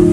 Hi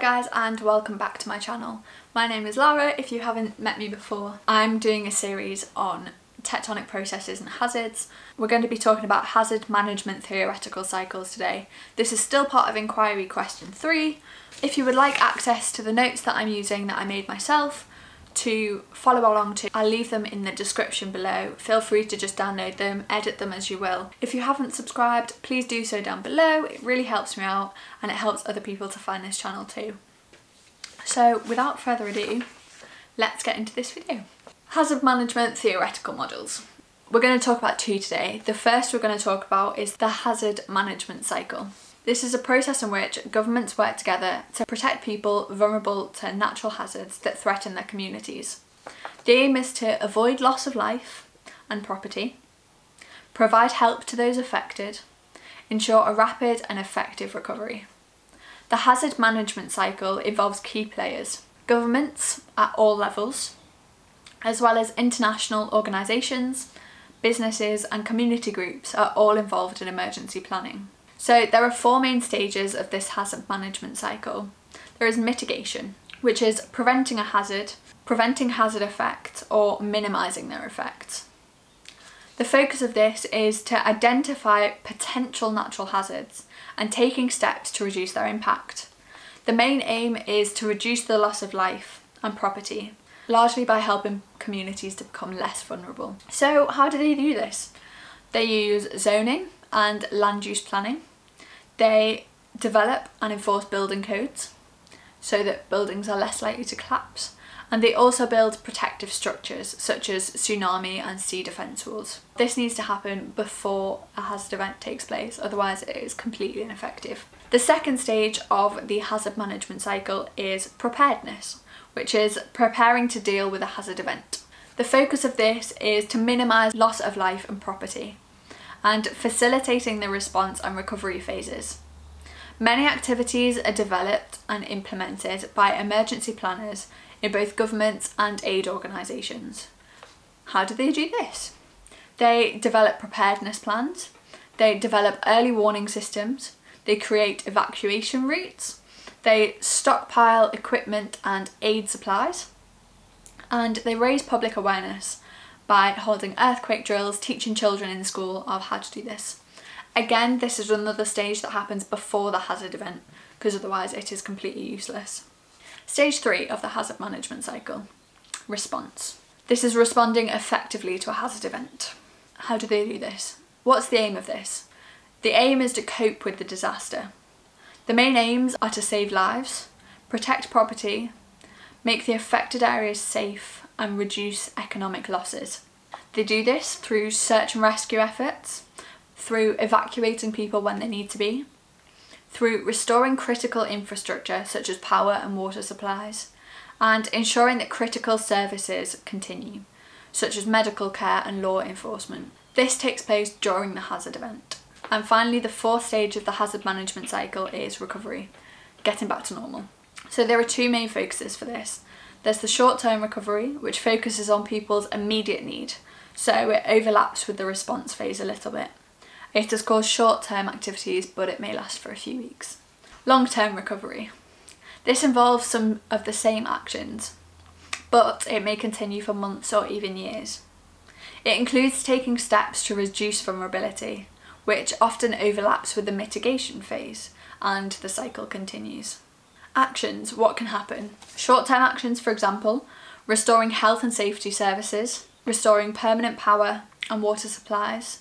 guys and welcome back to my channel. My name is Lara if you haven't met me before. I'm doing a series on tectonic processes and hazards. We're going to be talking about hazard management theoretical cycles today. This is still part of inquiry question 3. If you would like access to the notes that I'm using that I made myself to follow along to, I'll leave them in the description below. Feel free to just download them, edit them as you will. If you haven't subscribed, please do so down below. It really helps me out and it helps other people to find this channel too. So without further ado, let's get into this video. Hazard management theoretical models. We're going to talk about two today. The first we're going to talk about is the hazard management cycle. This is a process in which governments work together to protect people vulnerable to natural hazards that threaten their communities. The aim is to avoid loss of life and property, provide help to those affected, ensure a rapid and effective recovery. The hazard management cycle involves key players, governments at all levels, as well as international organisations, businesses and community groups are all involved in emergency planning. So there are four main stages of this hazard management cycle. There is mitigation, which is preventing a hazard, preventing hazard effects or minimising their effects. The focus of this is to identify potential natural hazards and taking steps to reduce their impact. The main aim is to reduce the loss of life and property, largely by helping communities to become less vulnerable. So how do they do this? They use zoning and land use planning they develop and enforce building codes so that buildings are less likely to collapse and they also build protective structures such as tsunami and sea defence walls. This needs to happen before a hazard event takes place, otherwise it is completely ineffective. The second stage of the hazard management cycle is preparedness, which is preparing to deal with a hazard event. The focus of this is to minimise loss of life and property and facilitating the response and recovery phases. Many activities are developed and implemented by emergency planners in both governments and aid organisations. How do they do this? They develop preparedness plans, they develop early warning systems, they create evacuation routes, they stockpile equipment and aid supplies, and they raise public awareness by holding earthquake drills, teaching children in school of how to do this. Again, this is another stage that happens before the hazard event because otherwise it is completely useless. Stage three of the hazard management cycle, response. This is responding effectively to a hazard event. How do they do this? What's the aim of this? The aim is to cope with the disaster. The main aims are to save lives, protect property, make the affected areas safe and reduce economic losses. They do this through search and rescue efforts, through evacuating people when they need to be, through restoring critical infrastructure such as power and water supplies, and ensuring that critical services continue, such as medical care and law enforcement. This takes place during the hazard event. And finally, the fourth stage of the hazard management cycle is recovery, getting back to normal. So there are two main focuses for this. There's the short-term recovery, which focuses on people's immediate need, so it overlaps with the response phase a little bit. It does cause short-term activities, but it may last for a few weeks. Long-term recovery. This involves some of the same actions, but it may continue for months or even years. It includes taking steps to reduce vulnerability, which often overlaps with the mitigation phase, and the cycle continues. Actions, what can happen? Short-term actions, for example, restoring health and safety services, restoring permanent power and water supplies,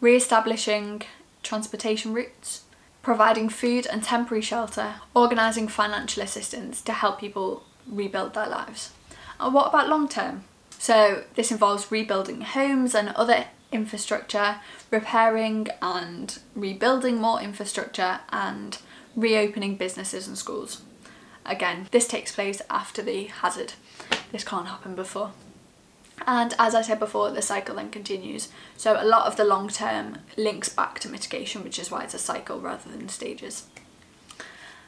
re-establishing transportation routes, providing food and temporary shelter, organising financial assistance to help people rebuild their lives. And what about long term? So this involves rebuilding homes and other infrastructure, repairing and rebuilding more infrastructure and reopening businesses and schools. Again, this takes place after the hazard. This can't happen before. And as I said before, the cycle then continues. So a lot of the long term links back to mitigation, which is why it's a cycle rather than stages.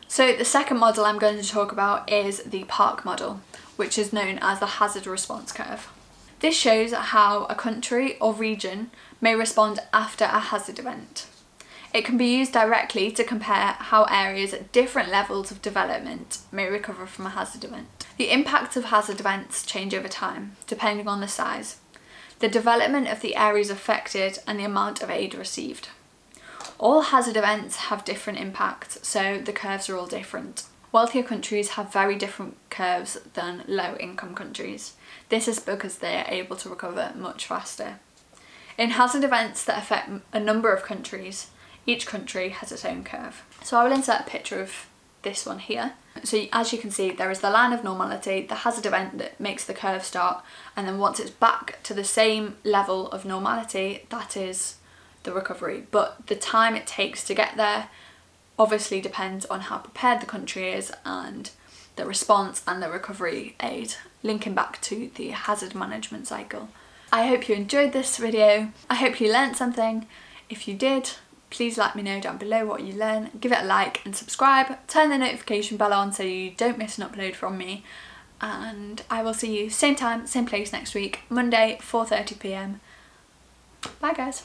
So the second model I'm going to talk about is the park model, which is known as the hazard response curve. This shows how a country or region may respond after a hazard event. It can be used directly to compare how areas at different levels of development may recover from a hazard event. The impacts of hazard events change over time, depending on the size, the development of the areas affected and the amount of aid received. All hazard events have different impacts, so the curves are all different. Wealthier countries have very different curves than low income countries. This is because they are able to recover much faster. In hazard events that affect a number of countries, each country has its own curve. So I will insert a picture of this one here. So as you can see, there is the line of normality, the hazard event that makes the curve start, and then once it's back to the same level of normality, that is the recovery. But the time it takes to get there obviously depends on how prepared the country is and the response and the recovery aid, linking back to the hazard management cycle. I hope you enjoyed this video. I hope you learned something. If you did, please let me know down below what you learned. Give it a like and subscribe. Turn the notification bell on so you don't miss an upload from me. And I will see you same time, same place next week, Monday, 4.30pm. Bye guys.